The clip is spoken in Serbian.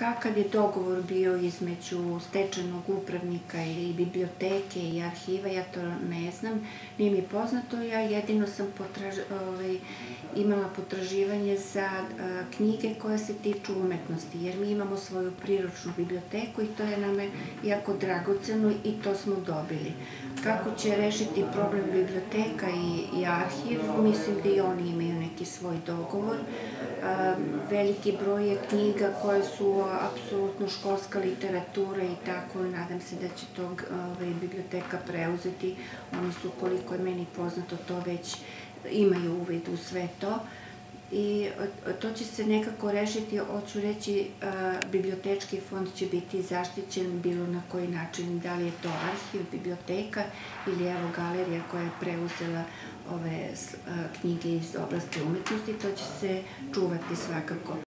kakav je dogovor bio između stečenog upravnika i biblioteke i arhiva, ja to ne znam, nije mi poznato, ja jedino sam potraž, ovaj, imala potraživanje za knjige koje se tiču umetnosti, jer mi imamo svoju priročnu biblioteku i to je nama jako dragoceno i to smo dobili. Kako će rešiti problem biblioteka i, i arhiv, mislim da i oni imaju neki svoj dogovor. Veliki broj je knjiga koje su apsolutno školska literatura i tako, nadam se da će to ovaj, biblioteka preuzeti. Oni su, koliko je meni poznato, to već imaju uvid u sve to i to će se nekako rešiti, hoću reći, bibliotečki fond će biti zaštićen bilo na koji način, da li je to arhiv, biblioteka ili evo galerija koja je preuzela ove knjige iz oblasti umetnosti, to će se čuvati svakako.